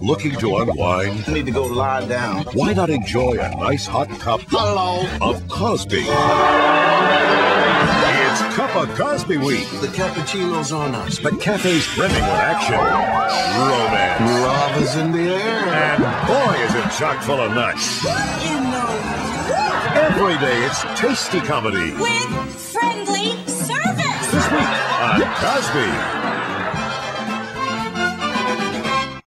Looking to unwind? I need to go lie down. Why not enjoy a nice hot cup Hello. of Cosby? It's Cup of Cosby Week. The cappuccino's on us. but cafe's brimming with action, romance, Love is in the air. and boy, is it chock full of nuts. You know, Every day it's tasty comedy. with friendly service. This week on Cosby.